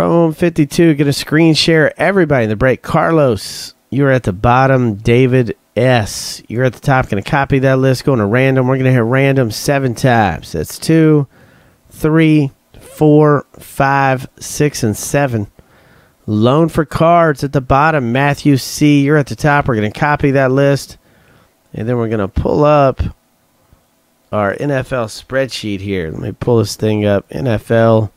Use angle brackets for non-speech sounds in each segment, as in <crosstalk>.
Chrome 52, get a screen share everybody in the break. Carlos, you're at the bottom. David S, you're at the top. Going to copy that list, going to random. We're going to hit random seven times. That's two, three, four, five, six, and seven. Loan for cards at the bottom. Matthew C, you're at the top. We're going to copy that list. And then we're going to pull up our NFL spreadsheet here. Let me pull this thing up. NFL.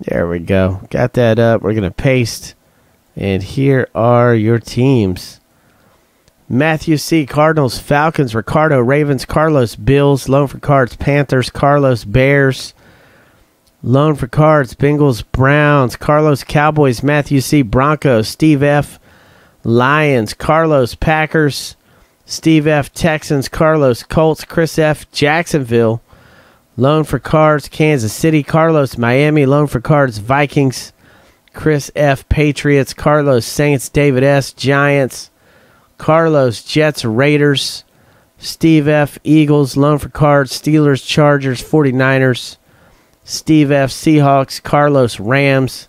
There we go. Got that up. We're going to paste. And here are your teams. Matthew C. Cardinals, Falcons, Ricardo, Ravens, Carlos, Bills, Loan for Cards, Panthers, Carlos, Bears, Loan for Cards, Bengals, Browns, Carlos, Cowboys, Matthew C. Broncos, Steve F. Lions, Carlos, Packers, Steve F. Texans, Carlos, Colts, Chris F. Jacksonville, Loan for Cards, Kansas City, Carlos, Miami, Loan for Cards, Vikings, Chris F. Patriots, Carlos, Saints, David S. Giants, Carlos, Jets, Raiders, Steve F. Eagles, Loan for Cards, Steelers, Chargers, 49ers, Steve F. Seahawks, Carlos, Rams,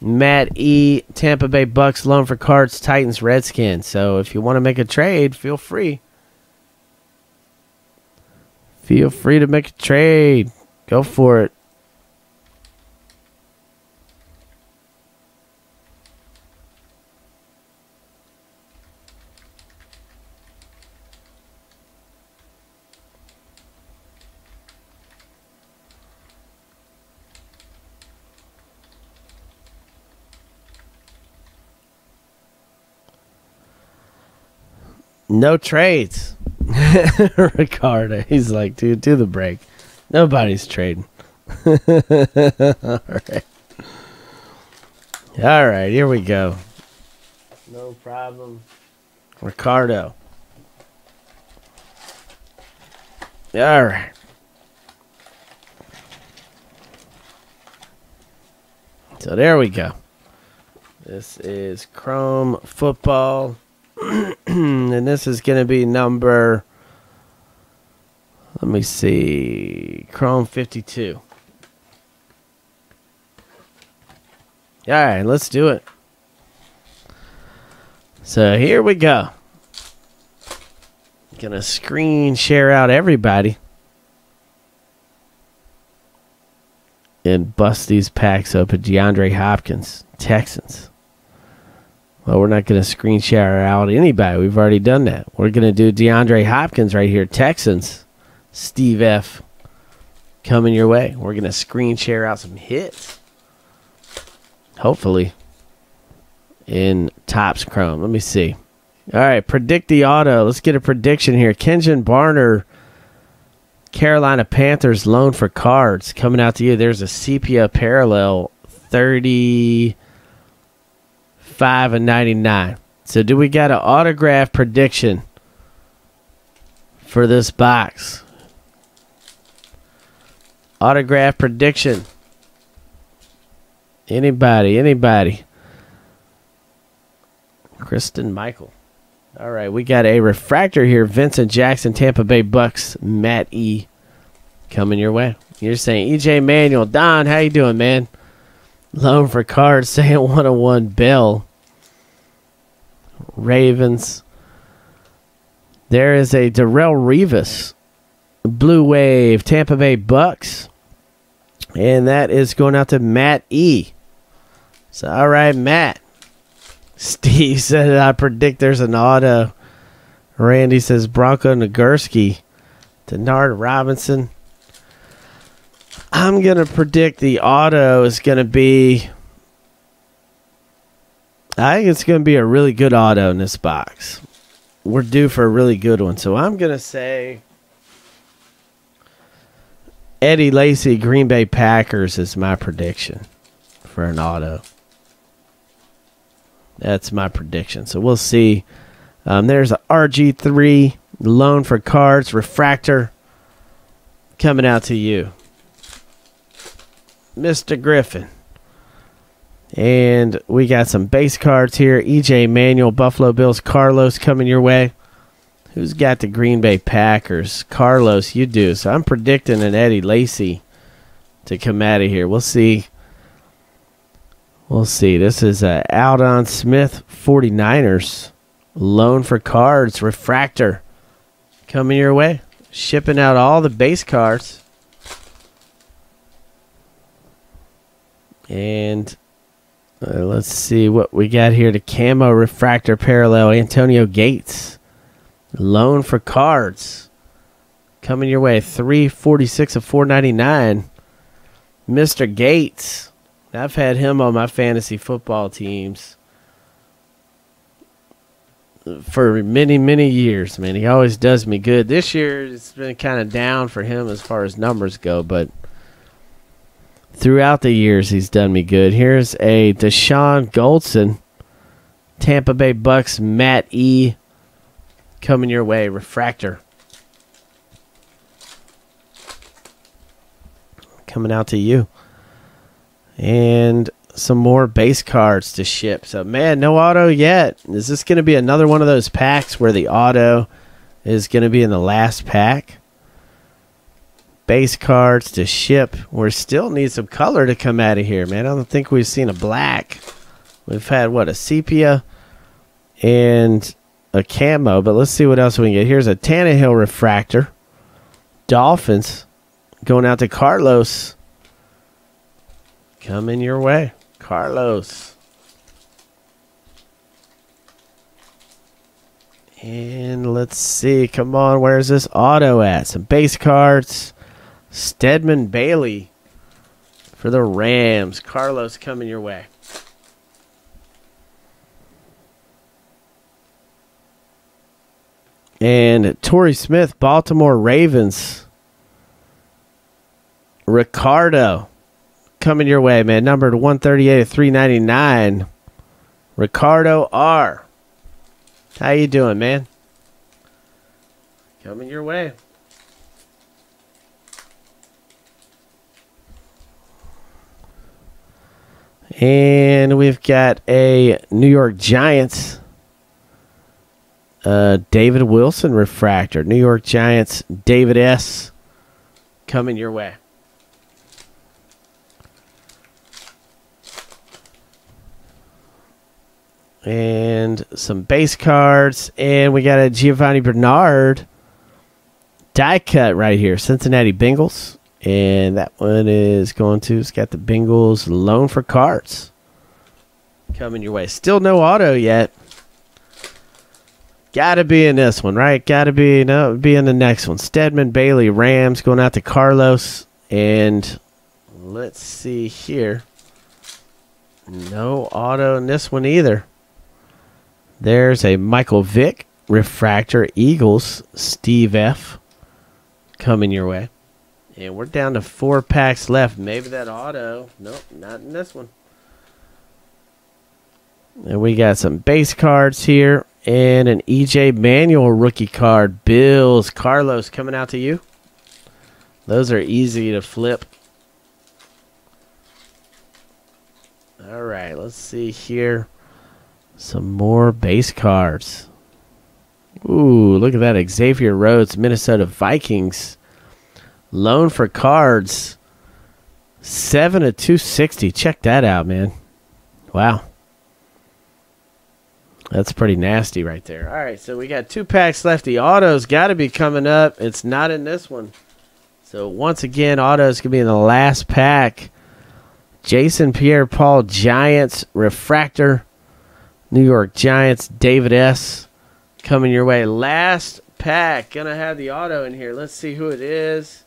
Matt E. Tampa Bay Bucks, Loan for Cards, Titans, Redskins. So if you want to make a trade, feel free. Feel free to make a trade. Go for it. No trades. <laughs> Ricardo. He's like, dude, do the break. Nobody's trading. <laughs> All right. All right, here we go. No problem. Ricardo. All right. So there we go. This is Chrome Football. <clears throat> and this is going to be number, let me see, Chrome 52. All right, let's do it. So here we go. Gonna screen share out everybody and bust these packs open. DeAndre Hopkins, Texans. Well, we're not going to screen share out anybody. We've already done that. We're going to do DeAndre Hopkins right here, Texans. Steve F. coming your way. We're going to screen share out some hits. Hopefully in Topps Chrome. Let me see. All right, predict the auto. Let's get a prediction here. Kenjon Barner, Carolina Panthers loan for cards coming out to you. There's a sepia parallel 30- five and ninety nine. So do we got an autograph prediction for this box? Autograph prediction. Anybody, anybody. Christine Michael. All right, we got a refractor here. Vincent Jackson, Tampa Bay Bucks, Matt E. Coming your way. You're saying EJ Manuel. Don, how you doing, man? Loan for cards, <laughs> saying 101 Bill. Ravens. There is a Darrelle Revis, Blue Wave, Tampa Bay Bucks. And that is going out to Matt E. So, all right, Matt. Steve <laughs> said, I predict there's an auto. Uh, Randy says Bronco Nagurski. Denard Robinson. I'm going to predict the auto is going to be I think it's going to be a really good auto in this box. We're due for a really good one. So I'm going to say Eddie Lacy, Green Bay Packers is my prediction for an auto. That's my prediction. So we'll see. Um, there's a RG3 loan for cards refractor coming out to you, Mr. Griffin. And we got some base cards here. EJ Manuel, Buffalo Bills, Carlos coming your way. Who's got the Green Bay Packers? Carlos, you do. So I'm predicting an Eddie Lacy to come out of here. We'll see We'll see. This is uh, Aldon Smith 49ers. Loan for cards, refractor. Coming your way. Shipping out all the base cards. And uh, let's see what we got here. The camo refractor parallel. Antonio Gates. Loan for cards. Coming your way. 346 of 499. Mr. Gates. I've had him on my fantasy football teams for many, many years, man. He always does me good. This year, it's been kind of down for him as far as numbers go, but throughout the years, he's done me good. Here's a Dashon Goldson, Tampa Bay Bucks, Matt E. coming your way, refractor. Coming out to you. And some more base cards to ship. So, man, no auto yet. Is this going to be another one of those packs where the auto is going to be in the last pack? Base cards to ship. We still need some color to come out of here, man. I don't think we've seen a black. We've had, what, a sepia and a camo, but let's see what else we can get. Here's a Tannehill refractor. Dolphins going out to Carlos. Coming your way. Carlos. And let's see. Come on. Where's this auto at? Some base cards. Stedman Bailey for the Rams. Carlos coming your way. And Torrey Smith, Baltimore Ravens. Ricardo coming your way, man. Numbered 138 of 399. Ricardo R. How you doing, man? Coming your way. And we've got a New York Giants uh, David Wilson refractor. New York Giants David S. coming your way. and some base cards, and we got a Giovani Bernard die cut right here, Cincinnati Bengals, and that one is going to. It's got the Bengals loan for carts coming your way. Still no auto yet. Got to be in this one, right? Got to be no, be in the next one. Stedman Bailey Rams going out to Carlos, and let's see here. No auto in this one either. There's a Michael Vick refractor Eagles Steve F coming your way. And we're down to four packs left. Maybe that auto. Nope, not in this one. And we got some base cards here and an EJ Manuel rookie card. Bills Carlos coming out to you. Those are easy to flip. All right, let's see here. Some more base cards. Ooh, look at that. Xavier Rhodes, Minnesota Vikings. Loan for cards. 7 to 260. Check that out, man. Wow. That's pretty nasty right there. All right, so we got two packs left. The auto's got to be coming up. It's not in this one. So once again, auto's to be in the last pack. Jason Pierre Paul Giants Refractor. New York Giants, David S. coming your way. Last pack. Gonna have the auto in here. Let's see who it is.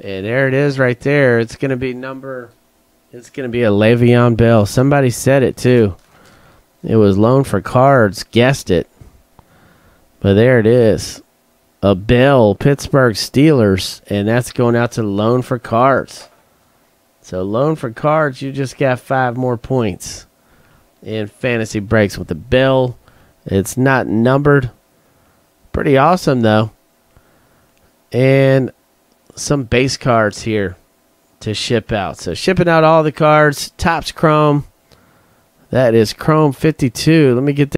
And there it is right there. It's gonna be number it's gonna be a Le'Veon Bell. Somebody said it too. It was loan for cards, guessed it. But there it is. A Bell, Pittsburgh Steelers, and that's going out to loan for cards. So loan for cards, you just got five more points in fantasy breaks with the Bell. It's not numbered. Pretty awesome though. And some base cards here to ship out. So shipping out all the cards. Topps Chrome. That is Chrome 52. Let me get